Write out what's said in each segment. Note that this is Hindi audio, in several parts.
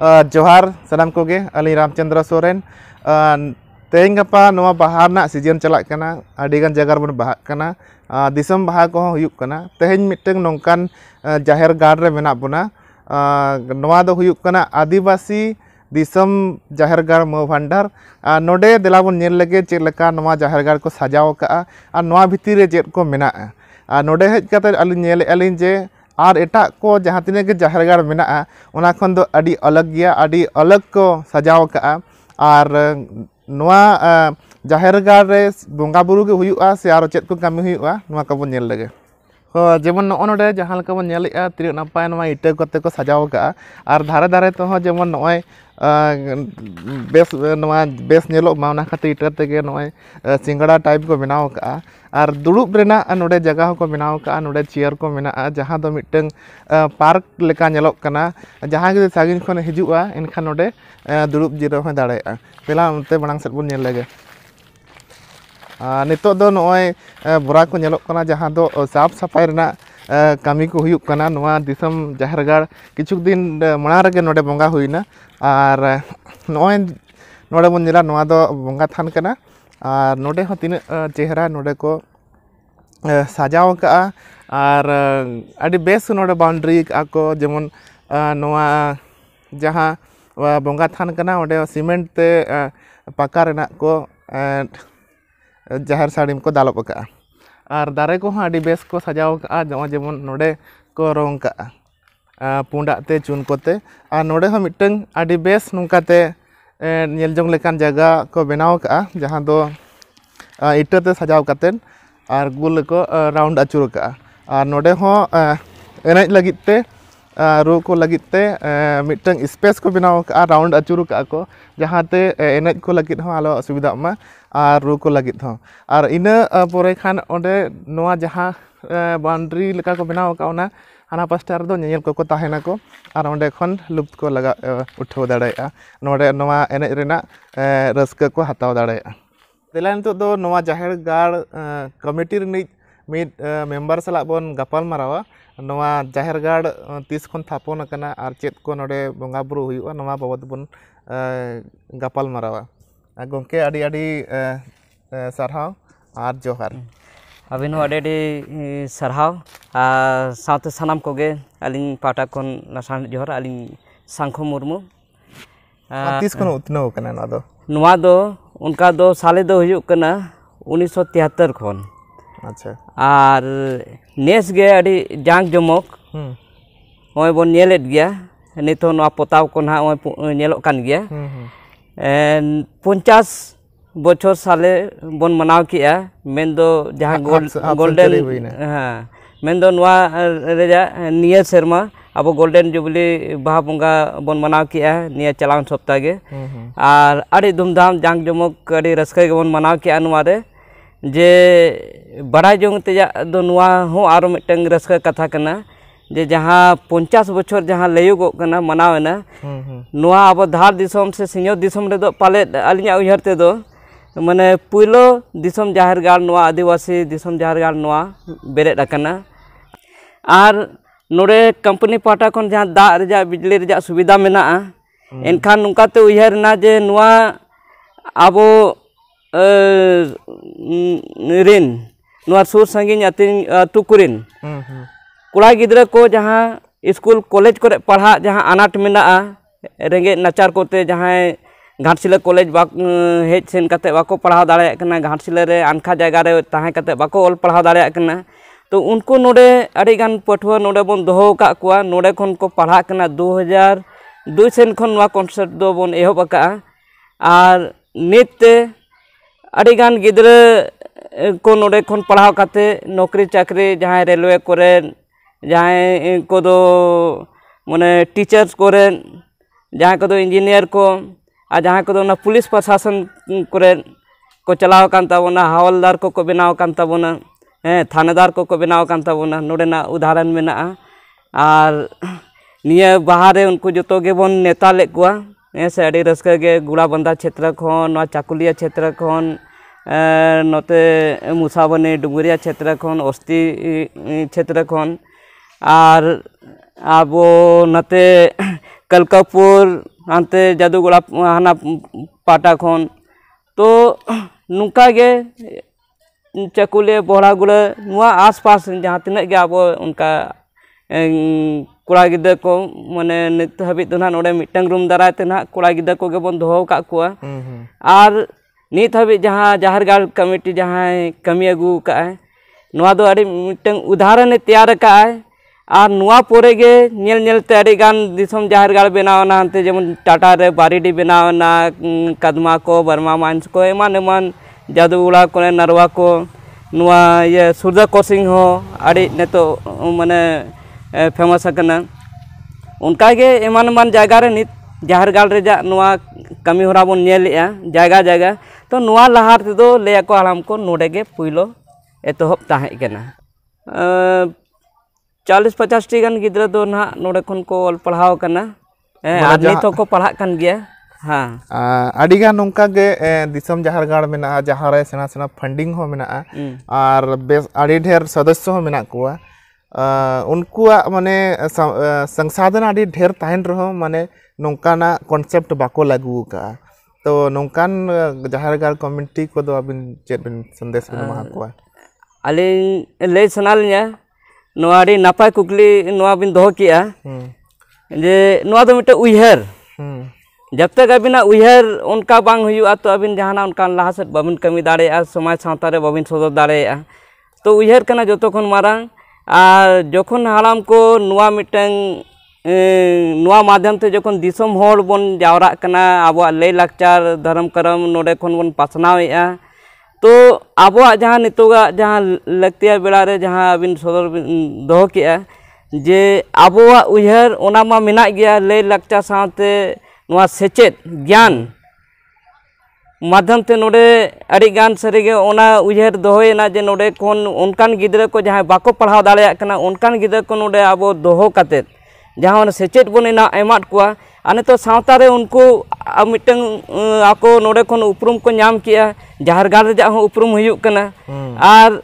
जोहार सानाम कोगे अली रामचंद्र सोरेन तेज गपा बाहा सीज़न चला अड़ीगान जगह बन बाहा दिसम बाहा को तेज मिटन नौकान ज़ाहिर गाड़ मेना बना आदिवासी दिसम ज़ाहिर गाड़ मो भांडार नोडे दिलाबन नेल लगे चेलका ज़ाहिर गाड़ को सजाव का भितर चेक को मेना नोडे हज अली नेल ᱟᱨ ᱮᱴᱟᱜ ᱠᱚ ᱡᱟᱦᱟᱸ ᱛᱤᱱᱟᱹᱜ ᱜᱮ ᱡᱟᱦᱮᱨ ᱜᱟᱲ ᱢᱮᱱᱟᱜᱼᱟ ᱚᱱᱟ ᱠᱷᱚᱱ ᱫᱚ ᱟᱹᱰᱤ ᱟᱞᱟᱜᱽ ᱜᱮᱭᱟ ᱟᱹᱰᱤ ᱟᱞᱟᱜᱽ ᱠᱚ ᱥᱟᱡᱟᱣ ᱠᱟᱜᱼᱟ ᱟᱨ ᱱᱚᱣᱟ ᱡᱟᱦᱮᱨ ᱜᱟᱲ ᱨᱮ ᱵᱚᱸᱜᱟ ᱵᱩᱨᱩ ᱜᱮ ᱦᱩᱭᱩᱜᱼᱟ ᱥᱮ ᱟᱨᱚ ᱪᱮᱫ ᱠᱚ ᱠᱟᱹᱢᱤ ᱦᱩᱭᱩᱜᱼᱟ ᱱᱚᱣᱟ ᱠᱚᱵᱚᱱ ᱧᱮᱞ ᱞᱮᱜᱮ जेमन नोडे जहाँ तीन नपाय नवा इटा को सजाव और धारे धारे तो जेमन नय बेस नवा बेस नेलो मा ना खातिर इटा नय सिंगड़ा टाइप को बनाव और दुड़ुब रेना नोडे जगह को बनाव नोडे चेयर को मेना जहाँ दो मिटन पार्क लेका नेलो कना जहाँ के सागिन खन इनखान नोडे दुड़ुब जिरो दाड़े पेला उनते बणांग सेट बन नेल लगे नितो बोरा को जहाँ दो साफ़ सफ़ाई कमी को हुयुक कना नवा दिसम ज़ाहिर गाड़ किछु दिन मणा रगे नोडे बंगा हुईना और बन नेला नवा दो बंगा थान कना और नोडे हो तीन चेहरा नोडे को सजाव का और बेस नोडे बाउंड्री को जेमन जहाँ बंगा थान ओडे सीमेंट ते रेना को ज़ाहिर साड़ी को दालोब का और दारे को बेस को सजाव का जेमन नोडे को रंग का पुंडाते चुन कोते नोडे हो अभी बेस नौकाते लेकान जगह को बनाव जहाँ दो इटाते सजाव काते और गुल को राउंड अचुर का और नोडे एनज स्पेस को बनाव का राउंड अचुर का जहाँते एनज को लगित हो आलो असुविधा मा रू को लगित हो और इना पोरे खान नोआ जहाँ बाउंड्री लेका को बनाव का ओना हाना पास्टा रे दो नेल को और खन लुप्त को लगा उठाव दाड़ेया नोडे नोआ एनज रेना रस्क को हताव दाड़ेया दिला नितो ज़ाहिर गाड़ कमिटी सला बन गपाल मारावा नोआ ज़ाहिर गाड़ तीस कना और चेत को नोडे बंगा बुरु नोआ बाबद बन गपाल मारावा गोंके अडी अडी सरहाव और जोहार सरहाव साथ सानाम कोगे अलिंग पाटा नासान जोहार अलिंग सांखो मुर्मू तीस उतनो उनका दो साले दो हुयुक कना 1973 खन अडी जांग जमक होय बन नेलेत गया नितो पोताव को ना गया पंचास बचर साले बन मेन जहाँ गोल्डन हाँ मेन शर्मा अब गोल्डन जुबली बाहा बंगा बन मनाव किया निया चलान सप्ताह के और अड़ी धूमधाम जांग जमक रस्का के बन मनाव जे बड़ा दो नोआ हो आरो मिटंग रस्का कथा कना। जे जहाँ पंचास बचर जहाँ लयुगो मनावेना नोआ अब धार दिसम से सिंह दिसम रे दो पाले अलिया उहर ते दो। माने पुलो दिसम ज़ाहिर गाड़ नोआ आदिवासी दिसम ज़ाहिर गाड़ नोआ बेरेद अकना और नोड़े कंपनी पाटा खन जहाँ दा रेजा बिजली सुविधा मेना एनखान नुकाते ना जे नोआ रिन नोआ सुर संगिन अतिन अतुकुरिन कड़ा गिद्रा को जहाँ स्कूल कॉलेज को पढ़ा जहाँ अनाट मेना रेंगे नाचार कोते जहाँ घाटशिला कॉलेज हेज सेन कते बाको पढ़ाव दाड़े घाटशिला रे अनखा जगह रे ताहे कते बाको ऑल पढ़ाव दाड़े तो उनको नोडे अड़ी गान पठुआ नोडे बन दोहो का कुआ नोडे खन को पढ़ा कना 2002 सेन खन वा कॉन्सेप्ट दो बन एहब का और नित अड़ी गान गिद्रा को नोडे खन पढ़ाव काते नौकरी चाकरी, जहाँ रेलवे करे जहाँ को दो, माने टीचर्स करे जहाँ को दो इंजीनियर को और जहाँ को दो ना पुलिस प्रशासन करे को चलाव कान ताबोना हवलदार को को बनाव कान ताबोना हैं, थानेदार को को बनाव कान ताबोना नोडेना उदाहरण मेना और निया बाहर गुड़ा बंदा क्षेत्र खन ना चाकुलिया नोते मुसाबनी डुंगरिया क्षेत्र खन अस्ती नते कलकापुर हानते जादूगोड़ा हाना। पाटा तो नुका चकुले नुआ कोड़ा गिद्रा को माने नित हाबि तो ना नोडे मिटंग रूम दाराय ना कोड़ा गिद्रा को बन दोहो का नित हाबि जहाँ जाहरगाड़ कमिटी जहाँ कमी अगू का है नुआ दो अड़ी मिटंग उदाहरण तैयार का है और नुआ पोरे गे नेल नेल अड़ी गान दिसम जाहरगाड़ बनावना हंते जेमन टाटा रे बारीडी बनावना उम, कदमा को बर्मा मांस को एमान एमान फ़ेमस उनका गे एमान एमान जगह नित गाल कमी हरा बन जगह जगह तो नवा लहार तो लेया को हलाम को नोडे गे पुइलो एतोहब ताहे केना चालीस पचास टी गन गिद्रा दो ना नोडे खन को ऑल पढ़ाओ कना आर नित को पढ़ा कन गया हाँ अड़ी गान नोंका गे दिसम ज़ाहिर गाड़ मेना जाहरे सेना सेना फंडिंग हो मेना आर बेस अड़ी ढेर सदस्य हो मेना कोआ उनकुआ माने संसाधन आदि ढेर तहन रहो माने नोंकाना कॉन्सेप्ट बाको लागू का तो नोंकान जहारगार कम्युनिटी को दो अबिन चेत बिन संदेश बिन महाकुआ। अले ले सनाल सनालिया नोआरी हम्म। नापाय कुकली नोआ बिन दो किया। जे नोआ तो मिटे उयहर हम्म। जब तक अबिना उइहर उनका बांग हुआ तो अबिन जहाना उनका लाहा बबिन कमी दारे आ समाज सांतारे बबिन बाबिन दारे आ तो उइहर कना जो तो मारा जो हालाम को नुआ माध्यम से जो दिसम हर बन जावरना अब लय लाचार धर्म करम नोड़े बन पासनावे तो अब नितोगा जहाँ बेड़े जहाँ अब सदर बहुत जे अब उहर मेना गया लय लाचार सेचे ज्ञान माध्यम ते नोडे अड़ी गान सरीगे ओना उइहर दोहोयना जे नोडे कोन उनकान गिद्रा को जहाँ बाको पढ़ाव कना उनकान गिद्रा को नोडे आबो दोहो काते जहाँ सेचेत बन एना एमाट कुआ आ नितो सावता रे उनको मिटंग आको नोडे कोन उपरुम को नाम किया जाहरगाड़ रे हो उपरुम हुयुक कना। आर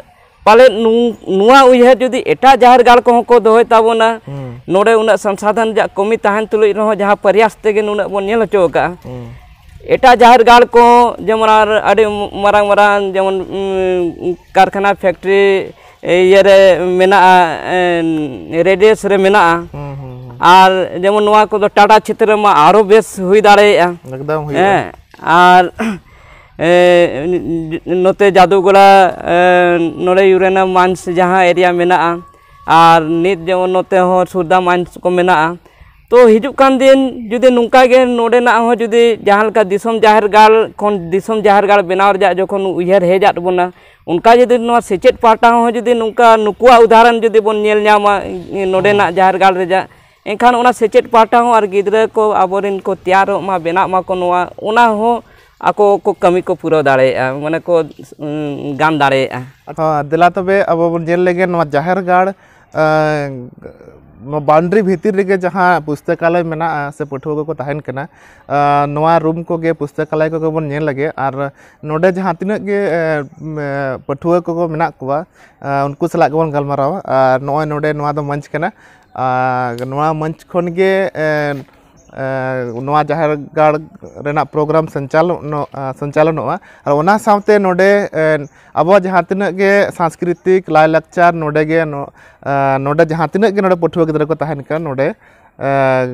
पाले नु- नुआ उइहर जुदी एटा जाहरगाड़ को को दोहोय ताबोना नोडे उना संसाधन जा कमी ताहन तुलुई रहो जहाँ प्रयास तेगे नुना बन नेल एटा जहर गाड़ को जेमन मरांग मरांग जेमन कारखाना फैक्ट्री इे मेना रेडियस और हम्म, हम्म, हम्म। जेमन तो टाटा छेत्र और बेस हो नोते जादूगोला नोड़े यूरेना मांस जहाँ एरिया मेना नित जेमन नोते सुरदा मांस को मेना ᱛᱚ ᱦᱤᱡᱩᱜ ᱠᱟᱱ ᱫᱤᱱ ᱡᱩᱫᱤ ᱱᱚᱝᱠᱟ ᱜᱮ ᱱᱚᱰᱮᱱᱟᱜ ᱦᱚᱸ ᱡᱩᱫᱤ ᱡᱟᱦᱟᱸ ᱞᱮᱠᱟ ᱫᱤᱥᱚᱢ ᱡᱟᱦᱮᱨ ᱜᱟᱲ ᱠᱷᱚᱱ ᱫᱤᱥᱚᱢ ᱡᱟᱦᱮᱨ ᱜᱟᱲ ᱵᱮᱱᱟᱣ ᱨᱮᱭᱟᱜ ᱡᱚᱠᱷᱚᱱ ᱩᱭᱦᱟᱹᱨ ᱦᱮᱡ ᱟᱫ ᱵᱚᱱᱟ ᱚᱱᱠᱟ ᱡᱩᱫᱤ ᱱᱚᱣᱟ ᱥᱮᱪᱮᱫ ᱯᱟᱦᱴᱟ ᱦᱚᱸ ᱡᱩᱫᱤ ᱱᱚᱝᱠᱟ ᱱᱩᱠᱩᱣᱟᱜ ᱩᱫᱟᱦᱚᱨᱚᱱ ᱡᱩᱫᱤ ᱵᱚᱱ ᱧᱮᱞ ᱧᱟᱢᱟ ᱱᱚᱰᱮᱱᱟᱜ ᱡᱟᱦᱮᱨ ᱜᱟᱲ ᱨᱮᱭᱟᱜ ᱮᱱᱠᱷᱟᱱ ᱚᱱᱟ ᱥᱮᱪᱮᱫ ᱯᱟᱦᱴᱟ ᱦᱚᱸ ᱟᱨ ᱜᱤᱫᱽᱨᱟᱹ ᱠᱚ ᱟᱵᱚᱨᱮᱱ ᱠᱚ ᱛᱮᱭᱟᱨᱚᱜ ᱢᱟ ᱵᱮᱱᱟᱜ ᱢᱟᱠᱚ ᱱᱚᱣᱟ ᱚᱱᱟ ᱦᱚᱸ ᱟᱠᱚ ᱠᱚ ᱠᱟᱹᱢᱤ ᱠᱚ ᱯᱩᱨᱟᱹᱣ ᱫᱟᱲᱮᱭᱟᱜᱼᱟ ᱢᱟᱱᱮ ᱠᱚ ᱜᱟᱱ ᱫᱟᱲᱮᱭᱟᱜᱼᱟ ᱦᱚᱸ ᱫᱮᱞᱟ ᱛᱚᱵᱮ ᱟᱵᱚ ᱵᱚᱱ ᱧᱮᱞ ᱞᱮᱜᱮ ᱱᱚᱣᱟ ᱡᱟᱦᱮᱨ ᱜᱟᱲ बाउंड्री भितर रेगे जहाँ पुस्तकालय में से पठुआ को तहन करना रूम को गे पुस्तकालय को बन लगे और नोडे जहाँ तीन गे पठुआ को मना को उनको सला बन गलमारा और नोडे मंच मंच खन गे ᱜᱟᱞᱢᱟᱨᱟᱣᱟ ᱟᱨ ᱱᱚᱜᱼᱚᱭ ᱱᱚᱰᱮ ᱱᱚᱣᱟ ᱫᱚ ᱢᱚᱧᱪ ᱠᱟᱱᱟ ᱟᱨ ᱱᱚᱣᱟ ᱢᱚᱧᱪ ᱠᱷᱚᱱ ᱜᱮ ᱮ, ᱱᱚᱣᱟ ᱡᱟᱦᱮᱨ ᱜᱟᱲ ᱨᱮᱱᱟᱜ ᱯᱨᱳᱜᱨᱟᱢ ᱥᱚᱧᱪᱟᱞᱚᱱ ᱥᱚᱧᱪᱟᱞᱚᱱᱚᱜᱼᱟ ᱟᱨ ᱚᱱᱟ ᱥᱟᱶᱛᱮ ᱱᱚᱰᱮ ᱟᱵᱚᱣᱟᱜ ᱡᱟᱦᱟᱸ ᱛᱤᱱᱟᱹᱜ ᱜᱮ ᱥᱟᱝᱥᱠᱨᱤᱛᱤᱠ ᱞᱟᱭᱼᱞᱟᱠᱪᱟᱨ ᱱᱚᱰᱮ ᱜᱮ ᱱᱚ- ᱟ, ᱱᱚᱰᱮ ᱡᱟᱦᱟᱸ ᱛᱤᱱᱟᱹᱜ ᱜᱮ ᱱᱚᱰᱮ ᱯᱟᱹᱴᱷᱩᱣᱟᱹ ᱜᱤᱫᱽᱨᱟᱹ ᱠᱚ ᱛᱟᱦᱮᱱ ᱠᱟᱱᱟ ᱱᱚᱰᱮ ᱟ,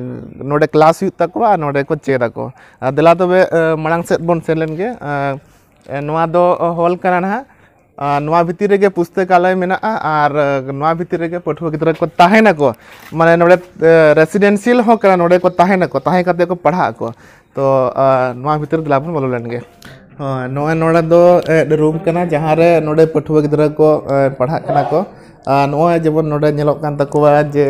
ᱱᱚᱰᱮ ᱠᱞᱟᱥ ᱦᱩᱭᱩᱜ ᱛᱟᱠᱚᱣᱟ ᱟᱨ ᱱᱚᱰᱮ ᱠᱚ ᱪᱮᱫ ᱟᱠᱚ ᱟᱨ ᱫᱮᱞᱟ ᱛᱚᱵᱮ ᱟ, ᱢᱟᱲᱟᱝ ᱥᱮᱫ ᱵᱚᱱ ᱥᱮᱱ ᱞᱮᱱ ᱜᱮ ᱟ, ᱮ, ᱱᱚᱣᱟ ᱫᱚ ᱦᱚᱞ ᱠᱟᱱᱟ ᱱᱟᱦᱟᱜ ᱟᱨ ᱱᱚᱣᱟ ᱵᱷᱤᱛᱤᱨ ᱨᱮᱜᱮ ᱯᱩᱥᱛᱟᱠᱟᱞᱚᱭ ᱢᱮᱱᱟᱜᱼᱟ ᱟᱨ ᱱᱚᱣᱟ ᱵᱷᱤᱛᱤᱨ ᱨᱮᱜᱮ ᱯᱟᱹᱴᱷᱩᱣᱟᱹ ᱜᱤᱫᱽᱨᱟᱹ ᱠᱚ ᱛᱟᱦᱮᱱᱟᱠᱚ ᱢᱟᱱᱮ ᱱᱚᱰᱮ ᱨᱮᱥᱤᱰᱮᱱᱥᱤᱭᱟᱞ ᱦᱚᱸ ᱠᱟᱱᱟ ᱱᱚᱰᱮ ᱠᱚ ᱛᱟᱦᱮᱱᱟᱠᱚ ᱛᱟᱦᱮᱸ ᱠᱟᱛᱮ ᱠᱚ ᱯᱟᱲᱦᱟᱜ ᱟᱠᱚ ᱛᱚ ᱟ, ᱱᱚᱣᱟ ᱵᱷᱤᱛᱤᱨ ᱫᱮᱞᱟ ᱵᱚᱱ ᱵᱚᱞᱚ ᱞᱮᱱ ᱜᱮ ᱦᱳᱭ ᱱᱚᱜᱼᱚᱭ ᱱᱚᱰᱮ ᱫᱚ ᱨᱩᱢ ᱠᱟᱱᱟ ᱡᱟᱦᱟᱸ ᱨᱮ ᱱᱚᱰᱮ ᱯᱟᱹᱴᱷᱩᱣᱟᱹ ᱜᱤᱫᱽᱨᱟᱹ ᱠᱚ ᱮ, ᱯᱟᱲᱦᱟᱜ ᱠᱟᱱᱟ ᱠᱚ ᱟᱨ ᱱᱚᱜᱼᱚᱭ ᱡᱮᱢᱚᱱ ᱱᱚᱰᱮ ᱧᱮᱞᱚᱜ ᱠᱟᱱ ᱛᱟᱠᱚᱣᱟ ᱡᱮ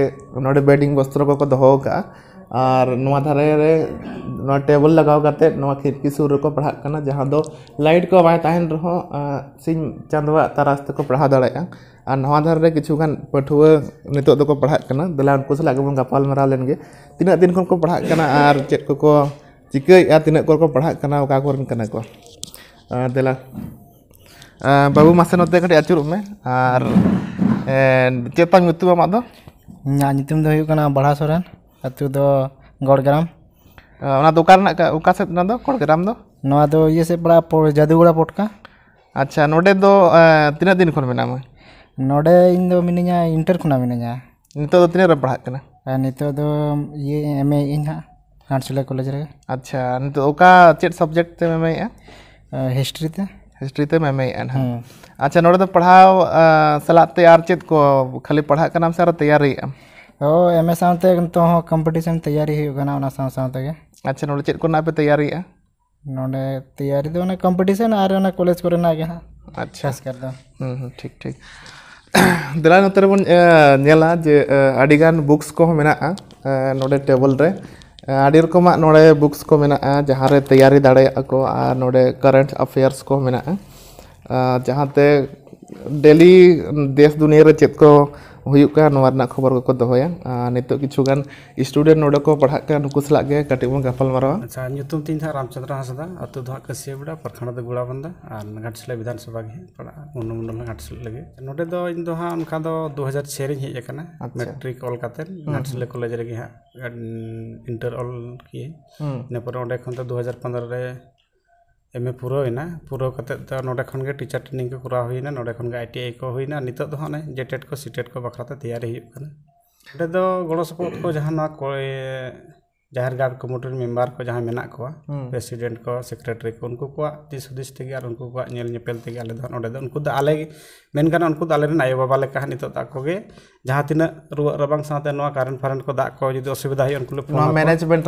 ᱱᱚᱰᱮ ᱵᱮᱰᱤᱝ ᱵᱚᱥᱛᱨᱚ ᱠᱚᱠᱚ ᱫᱚᱦᱚ ᱠᱟᱜᱼᱟ ᱟᱨ ᱱᱚᱣᱟ ᱫᱷᱟᱨᱮ ᱨᱮ ᱱᱚᱣᱟ ᱴᱮᱵᱚᱞ ᱞᱟᱜᱟᱣ ᱠᱟᱛᱮ ᱱᱚᱣᱟ ᱠᱷᱤᱲᱠᱤ ᱥᱩᱨ ᱨᱮᱠᱚ ᱯᱟᱲᱦᱟᱜ ᱠᱟᱱᱟ ᱡᱟᱦᱟᱸ ᱫᱚ ᱞᱟᱭᱤᱴ ᱠᱚ ᱵᱟᱭ ᱛᱟᱦᱮᱱ ᱨᱮᱦᱚᱸ ᱟ, ᱥᱤᱧ ᱪᱟᱸᱫᱳᱣᱟᱜ ᱛᱟᱨᱟᱥ ᱛᱮᱠᱚ ᱯᱟᱲᱦᱟᱣ ᱫᱟᱲᱮᱭᱟᱜᱼᱟ ᱟᱨ ᱱᱚᱣᱟ ᱫᱷᱟᱨᱮ ᱨᱮ ᱠᱤᱪᱷᱩ ᱜᱟᱱ ᱯᱟᱹᱴᱷᱩᱣᱟᱹ ᱱᱤᱛᱚᱜ ᱫᱚᱠᱚ ᱯᱟᱲᱦᱟᱜ ᱠᱟᱱᱟ ᱫᱮᱞᱟ ᱩᱱᱠᱩ ᱥᱟᱞᱟᱜ ᱜᱮᱵᱚᱱ ᱜᱟᱯᱟᱞ ᱢᱟᱨᱟᱣ ᱞᱮᱱ ᱜᱮ ᱛᱤᱱᱟᱹᱜ ᱫᱤᱱ ᱠᱷᱚᱱ ᱠᱚ ᱯᱟᱲᱦᱟᱜ ᱠᱟᱱᱟ ᱟᱨ ᱪᱮᱫ ᱠᱚᱠᱚ ᱪᱤᱠᱟᱹᱭᱮᱫᱼᱟ ᱛᱤᱱᱟᱹᱜ ᱠᱚ ᱯᱟᱲᱦᱟᱜ ᱠᱟᱱᱟ ᱚᱠᱟ ᱠᱚᱨᱮᱱ ᱠᱟᱱᱟ ᱠᱚ ᱟ, ᱫᱮᱞᱟ ᱟ, ᱵᱟᱹᱵᱩ ᱢᱟᱥᱮ ᱱᱚᱛᱮ ᱠᱟᱹᱴᱤᱡ ᱟᱹᱪᱩᱨᱚᱜ ᱢᱮ ᱟᱨ ᱮ, ᱪᱮᱫ ᱛᱟᱢ ᱧᱩᱛᱩᱢ ᱟᱢᱟᱜ ᱫᱚ ᱤᱧᱟᱹᱜ ᱧᱩᱛᱩᱢ ᱫᱚ ᱦᱩᱭᱩᱜ ᱠᱟᱱᱟ ᱵᱟᱲᱟ ᱥᱚᱨᱮᱱ गड़ग्राम दुकान गड़ग्राम ये से पड़ा जदुगुड़ा पटका अच्छा नोडे दो तीना दिन खन मेना नोडे इन दो मिनिया इंटर खना मिनिया नितो दो तीना पढ़ा करना नितो दो ये एमए इन हा हांसुला कॉलेज रे अच्छा नितो ओका चेट सब्जेक्ट ते एमए आ हिस्ट्री ते हिस्ट्री ते एमए एन अच्छा नोडे दो पढ़ा सलाते आर चेट को खाली पढ़ा करना सारा तैयारी कम्पिटिशन तैयारी अच्छा नोड़ चेक पे तैयारी नोड़े तैयारी कम्पिटिशन और कलेज को अच्छा। हम्म, हम्म, ठीक ठीक। दिला उत्तर बोला जे अगर बुक्स को ना टेबल रे। रकम बुक्स को जहाँ तैयारी दाको नोड़े करेंट अफेयर्स को जहाँ डेली देश दुनिया चेक को ᱦᱩᱭᱩᱜ ᱠᱟᱱᱟ ᱱᱚᱣᱟ ᱨᱮᱱᱟᱜ ᱠᱷᱚᱵᱚᱨ ᱠᱚᱠᱚ ᱫᱚᱦᱚᱭᱟ ᱟᱨ ᱱᱤᱛᱚᱜ ᱠᱤᱪᱷᱩᱜᱟᱱ ᱥᱴᱩᱰᱮᱱᱴ ᱱᱚᱰᱮ ᱠᱚ ᱯᱟᱲᱦᱟᱜ ᱠᱟᱱᱟ ᱱᱩᱠᱩ ᱥᱟᱞᱟᱜ ᱜᱮ ᱠᱟᱹᱴᱤᱡ ᱵᱚᱱ ᱜᱟᱯᱟᱞ ᱢᱟᱨᱟᱣᱟ ᱟᱪᱪᱷᱟ ᱧᱩᱛᱩᱢ ᱛᱤᱧ ᱫᱚ ᱦᱟᱸᱜ ᱨᱟᱢᱪᱚᱱᱫᱨᱚ ᱦᱟᱸᱥᱫᱟ ᱟᱹᱛᱩ ᱫᱚ ᱦᱟᱸᱜ ᱠᱟᱹᱥᱤᱭᱟᱹᱵᱮᱲᱟ ᱯᱨᱚᱠᱷᱚᱸᱰ ᱫᱚ ᱜᱳᱲᱟᱵᱚᱱᱫᱟ ᱟᱨ ᱜᱷᱟᱴᱥᱤᱞᱟ ᱵᱤᱫᱷᱟᱱ ᱥᱚᱵᱷᱟ ᱜᱮ ᱦᱟᱸᱜ ᱯᱟᱲᱟᱜᱼᱟ ᱩᱱᱱᱚᱢᱚᱱᱰᱚᱞ ᱜᱷᱟᱴᱥᱤᱞᱟ ᱞᱟᱹᱜᱤᱫ ᱱᱚᱰᱮ ᱫᱚ ᱤᱧ ᱫᱚ ᱦᱟᱸᱜ ᱚᱱᱠᱟ ᱫᱚ ᱫᱩ ᱦᱟᱡᱟᱨ ᱪᱷᱮ ᱨᱤᱧ ᱦᱮᱡ ᱟᱠᱟᱱᱟ ᱢᱮᱴᱨᱤᱠ ᱚᱞ ᱠᱟᱛᱮᱫ ᱜᱷᱟᱴᱥᱤᱞᱟ ᱠᱚᱞᱮᱡᱽ ᱨᱮᱜᱮ ᱦᱟᱸᱜ ᱤᱱᱴᱟᱨ ᱚᱞ ᱠᱤᱭᱟᱹᱧ ᱤᱱᱟᱹ ᱯᱚᱨᱮ ᱚᱸᱰᱮ ᱠᱷᱚᱱ ᱫᱚ ᱫᱩ ᱦᱟᱡᱟᱨ ᱯᱚᱱᱨᱚ ᱨᱮ एम ए पूरा पूरा ना टीचर ट्रेनिंग को करा होना नोड़े आई टी आई को होना नित हाँ जेटेड को सीटेड को बाखा तैयारी होने गोड़ सपोर्ट को जहाँ जहर गार्ड कमिटी मेंबर को जहाँ मेना को प्रेसिडेंट को सेक्रेटरी को उनको दिस हूदीस उनकोलते आलेगे उनको आलें आयो बाबा लेकिन जहाँ तीन रुआ रवांग साथ कारेंट फारेंट को दाग को हाँ, जो असुविधा उनको मैनेजमेंट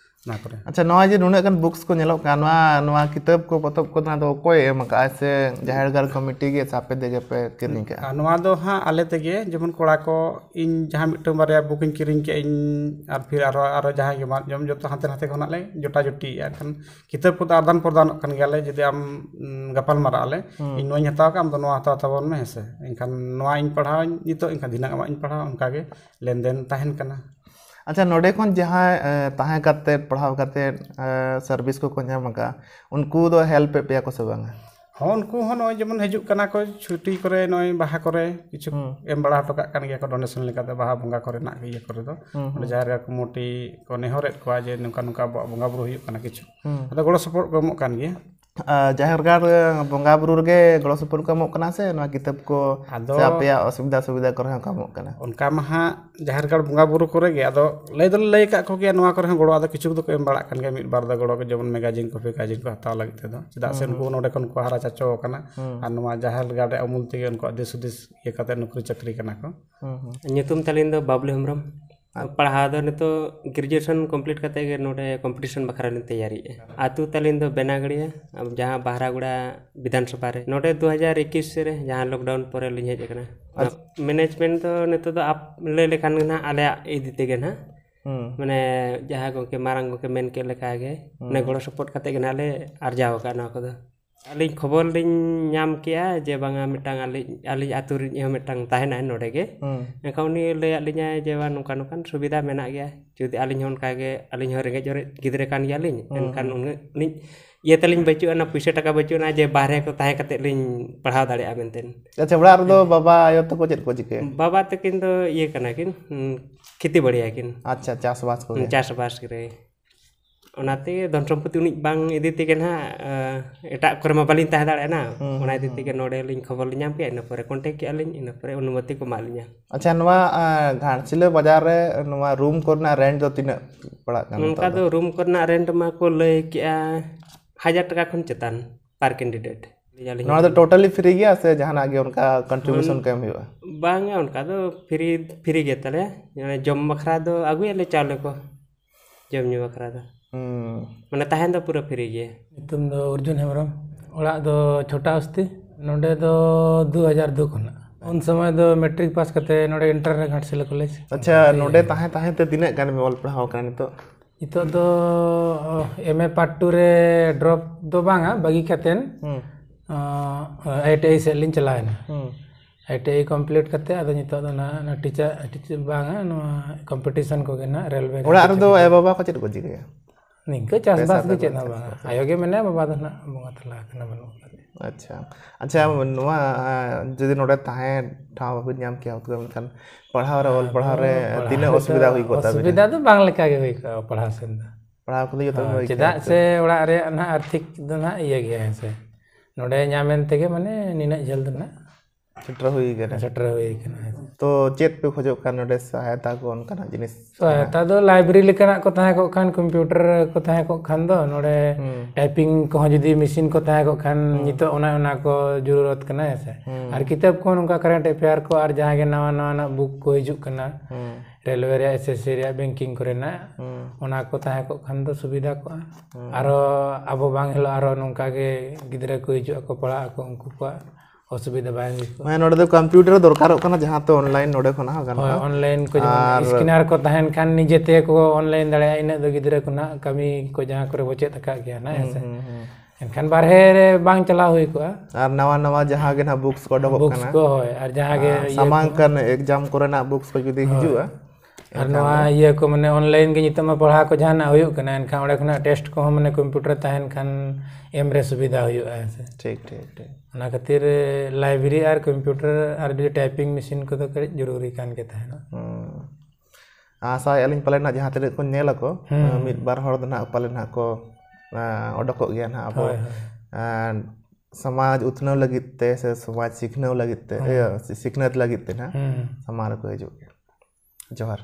अच्छा नवा जे नुने बुक्स को नेलो कानवा नवा किताब को पतब को ना तो कोई एम का से जाहेरगार कमिटी के सापे देगे पे किरिंग के नवा दो हाँ आले तेगे जेमन कोड़ा को इन जहाँ मिटो बारे बुक इन किरिंग के इन और फिर आरो आरो जहाँ के मान जम जतो हाथे हाथे खना ले जोटा जोटी यार किताब को आदान प्रदान कन गले जदि हम गपल मारा ले इन नोई हता का हम तो नवा हता तबन में हेसे इनखान नवा इन पढ़ाव नितो इनखान दिना इन पढ़ाव उनका के लेनदेन ताहन कना अच्छा नोडे को जहाँ तहाँ करते पढ़ाव करते सर्विस को नाम उनको दो हेल्प पे को से बांगा हाँ उनको हो नॉय जमन हजू करना को छुट्टी करे नॉय बाहा करे किछु एम बड़ा टका कन गया को डोनेशन लेका तो बाहा बंगा करे ना ये करे तो जाहर को मोटी को नेहरे को जे नुका नुका बंगा बुरु हुई करना किछु तो गोड़ सपोर्ट को मो कन गया ᱟᱫᱚ ᱜᱚᱲᱚ ᱥᱚᱯᱚᱦᱚᱫ ᱠᱚ ᱮᱢᱚᱜ ᱠᱟᱱ ᱜᱮᱭᱟ ᱟ, ᱡᱟᱦᱮᱨ ᱜᱟᱲ ᱨᱮ ᱵᱚᱸᱜᱟ ᱵᱩᱨᱩ ᱨᱮᱜᱮ ᱜᱚᱲᱚ ᱥᱚᱯᱚᱦᱚᱫ ᱠᱚ ᱮᱢᱚᱜ ᱠᱟᱱᱟ ᱥᱮ ᱱᱚᱣᱟ ᱠᱤᱛᱟᱹᱵ ᱠᱚ ᱟᱫᱚ- ᱥᱮ ᱟᱯᱮᱭᱟᱜ ᱚᱥᱩᱵᱤᱫᱷᱟ ᱥᱩᱵᱤᱫᱷᱟ ᱠᱚᱨᱮ ᱦᱚᱸ ᱠᱚ ᱮᱢᱚᱜ ᱠᱟᱱᱟ ᱚᱱᱠᱟ ᱢᱟ ᱦᱟᱸᱜ ᱡᱟᱦᱮᱨ ᱜᱟᱲ ᱵᱚᱸᱜᱟ ᱵᱩᱨᱩ ᱠᱚᱨᱮ ᱜᱮ ᱟᱫᱚ ᱞᱟᱹᱭ ᱫᱚᱞᱮ ᱞᱟᱹᱭ ᱟᱠᱟᱫ ᱠᱚᱜᱮᱭᱟ ᱱᱚᱣᱟ ᱠᱚᱨᱮ ᱦᱚᱸ ᱜᱚᱲᱚ ᱟᱫᱚ ᱠᱤᱪᱷᱩ ᱫᱚᱠᱚ ᱮᱢ ᱵᱟᱲᱟᱜ ᱠᱟᱱ ᱜᱮᱭᱟ ᱢᱤᱫ ᱵᱟᱨ ᱫᱚ ᱜᱚᱲᱚ ko ᱡᱮᱢᱚᱱ ᱢᱮᱜᱟᱡᱤᱱ ᱠᱚ ᱯᱷᱮᱜᱟᱡᱤᱱ ᱠᱚ ᱦᱟᱛᱟᱣ ᱞᱟᱹᱜᱤᱫ ᱛᱮᱫᱚ ᱪᱮᱫᱟᱜ ᱥᱮ ᱩᱱᱠᱩ ᱱᱚᱰᱮ ᱠᱷᱚᱱ ᱠᱚ ᱦᱟᱨᱟ ᱪᱟᱪᱚ ᱟᱠᱟᱱᱟ ᱟᱨ ᱱᱚᱣᱟ ᱡᱟᱦᱮᱨ ᱜᱟᱲ ᱨᱮ ᱟᱢᱩᱞ ᱛᱮᱜᱮ ᱩᱱᱠᱩᱣᱟᱜ ᱫᱤᱥ ᱦᱩᱫᱤᱥ ᱤᱭᱟᱹ ᱠᱟᱛᱮ ᱱᱩᱠᱨᱤ ᱪᱟᱹᱠᱨᱤ ᱠᱟᱱᱟ ᱠᱚ ᱧᱩᱛᱩᱢ ᱛᱟᱹᱞᱤᱧ ᱫᱚ ᱵᱟᱵᱞᱩ ᱦᱮᱢᱵᱨᱚᱢ ᱯᱟᱲᱦᱟᱣ ᱫᱚ ᱱᱤᱛᱚᱜ ᱜᱨᱮᱡᱩᱭᱮᱥᱚᱱ ᱠᱚᱢᱯᱞᱤᱴ ᱠᱟᱛᱮ ᱜᱮ ᱱᱚᱰᱮ ᱠᱚᱢᱯᱤᱴᱤᱥᱚᱱ ᱵᱟᱠᱷᱨᱟ ᱞᱤᱧ ᱛᱮᱭᱟᱨᱤᱭᱮᱜᱼᱟ ᱟᱹᱛᱩ ᱛᱟᱹᱞᱤᱧ ᱫᱚ ᱵᱮᱱᱟᱜᱲᱤᱭᱟ ᱡᱟᱦᱟᱸ ᱵᱟᱦᱨᱟᱜᱩᱲᱟ ᱵᱤᱫᱷᱟᱱ ᱥᱚᱵᱷᱟ ᱨᱮ ᱱᱚᱰᱮ ᱫᱩ ᱦᱟᱡᱟᱨ ᱮᱠᱤᱥ ᱨᱮ ᱡᱟᱦᱟᱸ ᱞᱚᱠᱰᱟᱣᱩᱱ ᱯᱚᱨᱮ ᱞᱤᱧ ᱦᱮᱡ ᱟᱠᱟᱱᱟ ᱢᱮᱱᱮᱡᱢᱮᱱᱴ ᱫᱚ ᱱᱤᱛᱚᱜ ᱫᱚ ᱟᱯ ᱞᱟᱹᱭ ᱞᱮᱠᱷᱟᱱ ᱜᱮ ᱱᱟᱦᱟᱜ ᱟᱞᱮᱭᱟᱜ ᱤᱫᱤ ᱛᱮᱜᱮ ᱱᱟᱦᱟᱜ ᱢᱟᱱᱮ ᱡᱟᱦᱟᱸ ᱜᱚᱝᱠᱮ ᱢᱟᱨᱟᱝ ᱜᱚᱝᱠᱮ ᱢᱮᱱ ᱠᱮᱫ ᱞᱮᱠᱟᱜᱮ ᱢᱟᱱᱮ ᱜᱚᱲᱚ ᱥᱚᱯᱚᱦᱚᱫ ᱠᱟᱛᱮ ᱜᱮ ᱱᱟᱦᱟᱜ ᱞᱮ ᱟᱨᱡᱟᱣ ᱟᱠᱟᱫ ᱱᱚᱣᱟ ᱠᱚᱫᱚ ᱟᱹᱞᱤᱧ ᱠᱷᱚᱵᱚᱨ ᱞᱤᱧ ᱧᱟᱢ ᱠᱮᱜᱼᱟ ᱡᱮ ᱵᱟᱝᱟ ᱢᱤᱫᱴᱟᱝ ᱟᱹᱞᱤᱧ ᱟᱹᱞᱤᱧ ᱟᱹᱛᱩ ᱨᱤᱱᱤᱡ ᱦᱚᱸ ᱢᱤᱫᱴᱟᱝ ᱛᱟᱦᱮᱱᱟᱭ ᱱᱚᱰᱮ ᱜᱮ ᱮᱱᱠᱷᱟᱱ ᱩᱱᱤ ᱞᱟᱹᱭᱟᱫ ᱞᱤᱧᱟᱭ ᱡᱮ ᱵᱟᱝ ᱱᱚᱝᱠᱟ ᱱᱚᱝᱠᱟᱱ ᱥᱩᱵᱤᱫᱷᱟ ᱢᱮᱱᱟᱜ ᱜᱮᱭᱟ ᱡᱩᱫᱤ ᱟᱹᱞᱤᱧ ᱦᱚᱸ ᱚᱱᱠᱟᱜᱮ ᱟᱹᱞᱤᱧ ᱦᱚᱸ ᱨᱮᱸᱜᱮᱡ ᱚᱨᱮᱡ ᱜᱤᱫᱽᱨᱟᱹ ᱠᱟᱱ ᱜᱮᱭᱟᱞᱤᱧ ᱮᱱᱠᱷᱟᱱ ᱩᱱᱟᱹᱜ ᱩᱱᱤ ᱤᱭᱟᱹ ᱛᱟᱹᱞᱤᱧ ᱵᱟᱹᱪᱩᱜ ᱟᱱᱟ ᱯᱩᱭᱥᱟᱹ ᱴᱟᱠᱟ ᱵᱟᱹᱪᱩᱜ ᱟᱱᱟ ᱡᱮ ᱵᱟᱦᱨᱮ ᱠᱚ ᱛᱟᱦᱮᱸ ᱠᱟᱛᱮᱫ ᱞᱤᱧ ᱯᱟᱲᱦᱟᱣ ᱫᱟᱲᱮᱭᱟᱜᱼᱟ ᱢᱮᱱᱛᱮ ᱟᱪᱪᱷᱟ ᱚᱲᱟᱜ ᱨᱮᱫᱚ ᱵᱟᱵᱟ ᱟᱭᱳ ᱛᱟᱠᱚ ᱪᱮᱫ ᱠᱚ ᱪᱤᱠᱟᱹᱭᱟ ᱵᱟᱵᱟ ᱛᱟᱹᱠᱤᱱ ᱫᱚ ᱤᱭᱟᱹ ᱠᱟᱱᱟ ᱠᱤᱱ ᱦᱩᱸ, ᱠᱷᱮᱛᱤ ᱵᱟᱲᱤᱭᱟ ᱠᱤᱱ ᱟᱪᱪᱷᱟ ᱪᱟᱥᱵᱟᱥ ᱠᱚᱜᱮ ᱪᱟᱥᱵᱟᱥ ᱨᱮ ᱚᱱᱟᱛᱮ ᱫᱷᱚᱱ ᱥᱚᱢᱯᱚᱛᱛᱤ ᱩᱱᱤ ᱵᱟᱝ ᱤᱫᱤ ᱛᱮᱜᱮ ᱱᱟᱦᱟᱜ ᱮᱴᱟᱜ ᱠᱚᱨᱮ ᱢᱟ ᱵᱟᱹᱞᱤᱧ ᱛᱟᱦᱮᱸ ᱫᱟᱲᱮᱭᱟᱜᱼᱟ ᱱᱟ ᱚᱱᱟ ᱤᱫᱤ ᱛᱮᱜᱮ ᱱᱚᱰᱮ ᱞᱤᱧ ᱠᱷᱚᱵᱚᱨ ᱞᱤᱧ ᱧᱟᱢ ᱠᱮᱜᱼᱟ ᱤᱱᱟᱹ ᱯᱚᱨᱮ ᱠᱚᱱᱴᱮᱠ ᱠᱮᱜᱼᱟ ᱞᱤᱧ ᱤᱱᱟᱹ ᱯᱚᱨᱮ ᱚᱱᱩᱢᱚᱛᱤ ᱠᱚ ᱮᱢᱟᱜ ᱞᱤᱧᱟ ᱟᱪᱪᱷᱟ ᱱᱚᱣᱟ ᱜᱷᱟᱴᱥᱤᱞᱟᱹ ᱵᱟᱡᱟᱨ ᱨᱮ ᱱᱚᱣᱟ ᱨᱩᱢ ᱠᱚᱨᱮᱱᱟᱜ ᱨᱮᱱᱴ ᱫᱚ ᱛᱤᱱᱟᱹᱜ ᱯᱟᱲᱟᱜ ᱠᱟᱱᱟ ᱱᱚᱝᱠᱟ ᱫᱚ ᱨᱩᱢ ᱠᱚᱨᱮᱱᱟᱜ ᱨᱮᱱᱴ ᱢᱟᱠᱚ ᱞᱟᱹᱭ ᱠᱮᱜᱼᱟ ᱦᱟᱡᱟᱨ ᱴᱟᱠᱟ ᱠᱷᱚᱱ ᱪᱮᱛᱟन ᱯᱟᱨ ᱠᱮᱱᱰᱤᱰᱮᱴ ᱱᱚᱣᱟ ᱫᱚ ᱴᱳᱴᱟᱞᱤ ᱯᱷᱨᱤ ᱜᱮᱭᱟ ᱥᱮ ᱡᱟᱦᱟᱱᱟᱜ ᱜᱮ ᱚᱱᱠᱟ ᱠᱚᱱᱴᱨᱤᱵᱤᱭᱩᱥᱚᱱ ᱠᱚ ᱮᱢ ᱦᱩᱭᱩᱜᱼᱟ ᱵᱟᱝᱟ ᱚᱱᱠᱟ ᱫᱚ ᱯᱷᱨᱤ ᱯᱷᱨᱤ ᱜᱮ ᱛᱟᱞᱮ ᱡᱚᱢ ᱵᱟᱠᱷᱨᱟ ᱫᱚ ᱟᱹᱜᱩᱭᱟᱞᱮ ᱪᱟᱣᱞᱮ ᱠᱚ ᱡᱚᱢ ᱧᱩ ᱵᱟᱠᱷᱨᱟ ᱫᱚ ᱢᱟᱱᱮ ᱛᱟᱦᱮᱱ ᱫᱚ ᱯᱩᱨᱟᱹ ᱯᱷᱨᱤ ᱜᱮ ᱧᱩᱛᱩᱢ ᱫᱚ ᱚᱨᱡᱩᱱ ᱦᱮᱢᱵᱨᱚᱢ ᱚᱲᱟᱜ ᱫᱚ ᱪᱷᱳᱴᱟ ᱚᱥᱛᱤ ᱱᱚᱰᱮ ᱫᱚ उन समय दो मैट्रिक पास करते नोडे इंटर घाटशिला कॉलेज। अच्छा नोडे ताहे ताहे ते तिना गान में ऑल पढ़ाओ कान तो। इतो दो एमए पार्ट 2 रे ड्रॉप दो बांगा बगी कतेन आईटीआई से लिन चलाएना आईटीआई कंप्लीट करते हम्म। हम्म। आदो नितो दो ना ना टीचर टीचर बांगा नो कंपटीशन को गेना रेलवे ओड़ा बाबा को चेट को जी ᱱᱤᱝᱠᱟᱹ ᱪᱟᱥᱵᱟᱥ ᱜᱮ ᱪᱮᱫ ᱦᱚᱸ ᱵᱟᱝᱟ ᱟᱭᱳ ᱜᱮ ᱢᱮᱱᱟᱭᱟ ᱵᱟᱵᱟ ᱫᱚ ᱱᱟᱦᱟᱜ ᱵᱚᱸᱜᱟ ᱛᱟᱞᱟ ᱟᱠᱟᱱᱟ ᱵᱟᱹᱱᱩᱜ ᱟᱠᱟᱫᱮᱭᱟ ᱟᱪᱪᱷᱟ ᱟᱪᱪᱷᱟ ᱱᱚᱣᱟ ᱡᱩᱫᱤ ᱱᱚᱰᱮ ᱛᱟᱦᱮᱸ ᱴᱷᱟᱶ ᱵᱟᱵᱤᱱ ᱧᱟᱢ ᱠᱮᱭᱟ ᱛᱚᱵᱮ ᱢᱮᱱᱠᱷᱟᱱ ᱯᱟᱲᱦᱟᱣ ᱨᱮ ᱚᱞ ᱯᱟᱲᱦᱟᱣ ᱨᱮ ᱛᱤᱱᱟᱹᱜ ᱚᱥᱩᱵᱤᱫᱟ ᱦᱩᱭ ᱠᱚᱜ ᱛᱟᱵᱤᱱᱟ ᱚᱥᱩᱵᱤᱫᱟ ᱫᱚ ᱵᱟᱝ ᱞᱮᱠᱟ ᱜᱮ ᱦᱩᱭ ᱠᱚᱜᱼᱟ ᱯᱟᱲᱦᱟᱣ ᱥᱮᱱ ᱫᱚ ᱯᱟᱲᱦᱟᱣ ᱠᱚᱫᱚ ᱡᱚᱛᱚ ᱵᱤᱱ ᱵᱟᱹᱜᱤ ᱠᱮᱫᱟ? ᱪᱮᱫᱟᱜ ᱥᱮ ᱚᱲᱟᱜ ᱨᱮᱭᱟᱜ ᱱᱟᱦᱟᱜ ᱟᱨᱛᱷᱤᱠ ᱫᱚ ᱱᱟᱦᱟᱜ ᱤᱭᱟᱹ ᱜᱮᱭᱟ ᱦᱮᱸ ᱥᱮ ᱱᱚᱰᱮ ᱧᱟᱢᱮᱱ ᱛᱮᱜᱮ ᱢᱟᱱᱮ ᱱᱤᱱᱟᱹᱜ ᱡᱷᱟᱹᱞ ᱫᱚ ᱱᱟᱦᱟᱜ तो चेत पे खोज सहायता को जिन सहायता तो लाइब्रेरी को को खान कंप्यूटर को खान दो नोडे टाइपिंग को जी मशीन को खान को ज़रूरत कना है से को करंट अफेयर को जहाँ नवा नवा ना बुक को हिजु रेलवे रे एसएससी रे बैंकिंग को सुविधा को आरो अबो बांग आरो नुका के गिदरा को हिजु को पड़ा को उनको को ᱦᱤᱡᱩᱜ ᱟᱠᱚ ᱯᱟᱲᱦᱟᱜ ᱟᱠᱚ ᱩᱱᱠᱩ ᱠᱚᱣᱟᱜ ᱚᱥᱩᱵᱤᱫᱷᱟ ᱵᱟᱝ ᱦᱩᱭ ᱠᱚᱜᱼᱟ ᱢᱟᱱᱮ ᱱᱚᱰᱮ ᱫᱚ ᱠᱚᱢᱯᱤᱭᱩᱴᱟᱨ ᱫᱚᱨᱠᱟᱨᱚᱜ ᱠᱟᱱᱟ ᱡᱟᱦᱟᱸ ᱛᱚ ᱚᱱᱞᱟᱭᱤᱱ ᱱᱚᱰᱮ ᱠᱷᱚᱱᱟᱜ ᱦᱚᱸ ᱜᱟᱱᱚᱜᱼᱟ ᱚᱱᱞᱟᱭᱤᱱ ko ᱡᱮᱢᱚᱱ ᱥᱠᱤᱱᱟᱨ ko ᱛᱟᱦᱮᱱ ᱠᱷᱟᱱ ᱱᱤᱡᱮ ᱛᱮᱠᱚ ᱚᱱᱞᱟᱭᱤᱱ ᱫᱟᱲᱮᱭᱟᱜᱼᱟ ᱤᱱᱟᱹᱜ ᱫᱚ ᱜᱤᱫᱽᱨᱟᱹ ᱠᱚ ᱱᱟᱜ ᱠᱟᱹᱢᱤ ko ᱡᱟᱦᱟᱸ ᱠᱚᱨᱮ ᱵᱚ ᱪᱮᱫ ᱟᱠᱟᱫ ᱜᱮᱭᱟ ᱱᱟ ᱦᱮᱸ ᱥᱮ ᱮᱱᱠᱷᱟᱱ ᱵᱟᱨᱦᱮ ᱨᱮ ᱵᱟᱝ ᱪᱟᱞᱟᱣ ᱦᱩᱭ ᱠᱚᱜᱼᱟ ᱟᱨ ᱱᱟᱣᱟ ᱱᱟᱣᱟ ᱡᱟᱦᱟᱸ ᱜᱮ ᱱᱟᱦᱟᱜ ᱵᱩᱠᱥ ko ᱚᱰᱚᱠᱚᱜ ᱵᱩᱠᱥ ᱠᱟᱱᱟ ko ᱦᱳᱭ ᱟᱨ ᱡᱟᱦᱟᱸ ᱜᱮ ᱥᱟᱢᱟᱝᱠᱟᱱ ᱮᱠᱡᱟᱢ ᱠᱚᱨᱮᱱᱟᱜ ᱵᱩᱠᱥ ᱠᱚ ᱡᱩᱫᱤ ᱦᱤᱡᱩᱜᱼᱟ पढ़ा को जहाँ खुना टेस्ट को मैंने कम्प्यूटर तहन खान एम सुविधा हो खातिर लाइब्रेरी और कम्प्यूटर और टाइपिंग मेसिन को ज़रूरी कान के आशा अली पाले ना जहाँ तेज को नल को मित पाले ना को उडको गया ना अब समाज उत्नव लगते समाज सीखने लगते सीखने लगते ना समारोह को हजू जवाहर